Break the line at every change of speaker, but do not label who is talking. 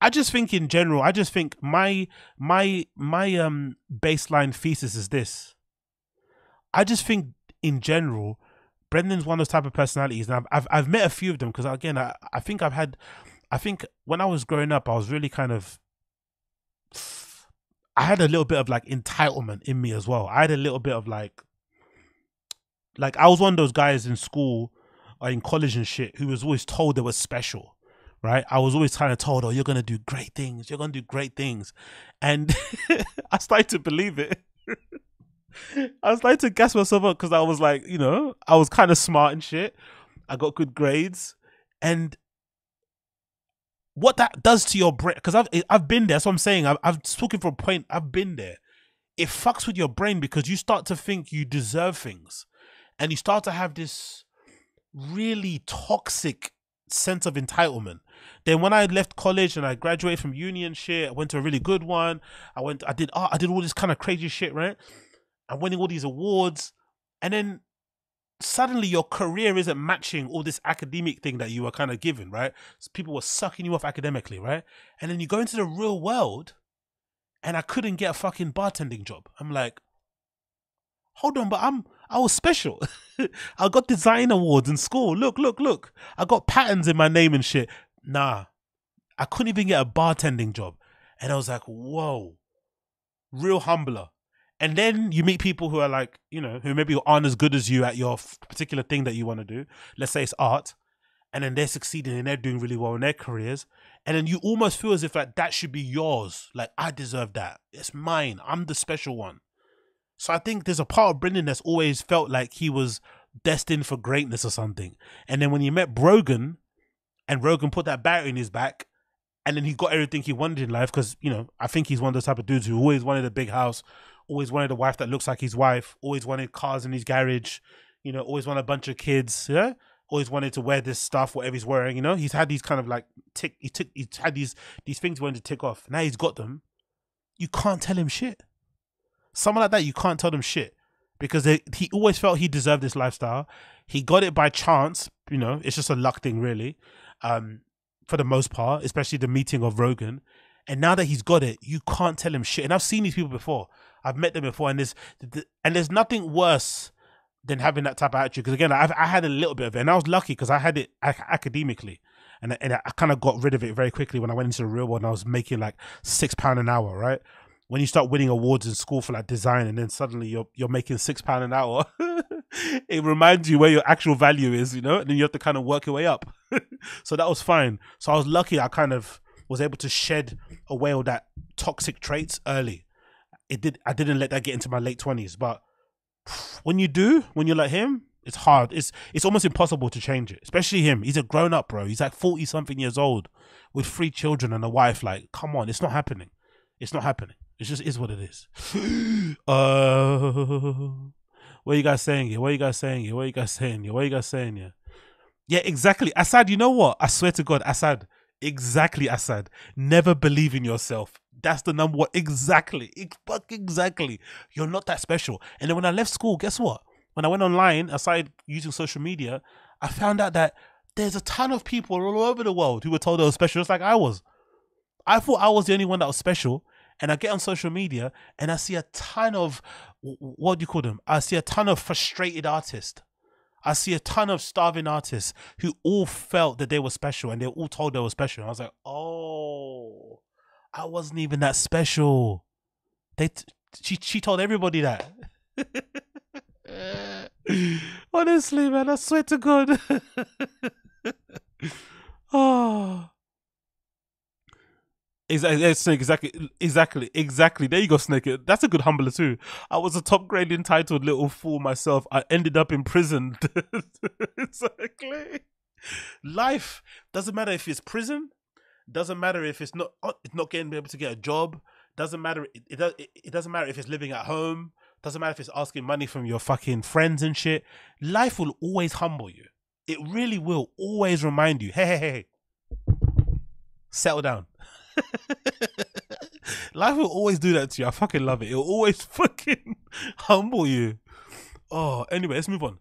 I just think in general, I just think my my my um baseline thesis is this. I just think in general, Brendan's one of those type of personalities, and I've I've, I've met a few of them because again, I I think I've had, I think when I was growing up, I was really kind of. I had a little bit of like entitlement in me as well. I had a little bit of like, like I was one of those guys in school or in college and shit who was always told they were special right? I was always kind of told, "Oh, you're gonna do great things. You're gonna do great things," and I started to believe it. I like to gas myself up because I was like, you know, I was kind of smart and shit. I got good grades, and what that does to your brain because I've I've been there. That's what I'm saying. I've I've spoken from a point. I've been there. It fucks with your brain because you start to think you deserve things, and you start to have this really toxic sense of entitlement. Then when I left college and I graduated from union shit, I went to a really good one. I went, I did art, I did all this kind of crazy shit, right? And winning all these awards, and then suddenly your career isn't matching all this academic thing that you were kind of given, right? So people were sucking you off academically, right? And then you go into the real world, and I couldn't get a fucking bartending job. I'm like, hold on, but I'm I was special. I got design awards in school. Look, look, look. I got patterns in my name and shit. Nah, I couldn't even get a bartending job. And I was like, whoa, real humbler. And then you meet people who are like, you know, who maybe aren't as good as you at your particular thing that you want to do. Let's say it's art. And then they're succeeding and they're doing really well in their careers. And then you almost feel as if like that should be yours. Like I deserve that. It's mine. I'm the special one. So I think there's a part of Brendan that's always felt like he was destined for greatness or something. And then when he met Rogan, and Rogan put that battery in his back, and then he got everything he wanted in life. Because you know, I think he's one of those type of dudes who always wanted a big house, always wanted a wife that looks like his wife, always wanted cars in his garage, you know, always wanted a bunch of kids, yeah. Always wanted to wear this stuff, whatever he's wearing. You know, he's had these kind of like tick. He took. He's had these these things he wanted to tick off. Now he's got them. You can't tell him shit someone like that, you can't tell them shit because they, he always felt he deserved this lifestyle. He got it by chance, you know, it's just a luck thing, really, um, for the most part, especially the meeting of Rogan. And now that he's got it, you can't tell him shit. And I've seen these people before. I've met them before, and there's and there's nothing worse than having that type of attitude. Because again, I've, I had a little bit of it, and I was lucky because I had it academically, and and I kind of got rid of it very quickly when I went into the real world. and I was making like six pound an hour, right? When you start winning awards in school for like design and then suddenly you're you're making six pound an hour it reminds you where your actual value is you know and then you have to kind of work your way up. So that was fine. So i was lucky i kind of was able to shed away all that toxic traits early. It did i didn't let that get into my late 20s but when you do when you're like him it's hard. It's it's almost impossible to change it especially him. He's a grown up bro. He's like 40 something years old with three children and a wife. Like come on it's not happening. It's not happening it just is what it is. uh, what are you guys saying here? What are you guys saying here? What are you guys saying here? What you guys saying here? Yeah, exactly. Assad, you know what? I swear to God, Assad, exactly, Assad. Never believe in yourself. That's the number one. Exactly. Exactly. You're not that special. And then when I left school, guess what? When I went online, started using social media, I found out that there's a ton of people all over the world who were told they were special, just like I was. I thought I was the only one that was special and I get on social media and I see a ton of what do you call them? I see a ton of frustrated artists. I see a ton of starving artists who all felt that they were special and they all told they were special. I was like, oh, I wasn't even that special. They, t- she, she told everybody that. Honestly, man, I swear to God. oh, Exactly. Exactly, exactly, exactly. There you go, Snake. That's a good humbler too. I was a top grade entitled little fool myself. I ended up in prison. exactly. Life doesn't matter if it's prison. Doesn't matter if it's not uh, it's not getting able to get a job. Doesn't matter. It, it, it, it doesn't matter if it's living at home. Doesn't matter if it's asking money from your fucking friends and shit. Life will always humble you. It really will always remind you. Hey, hey, hey. Settle down. Life will always do that to you. I fucking love it. It'll always fucking humble you. Oh, anyway, let's move on.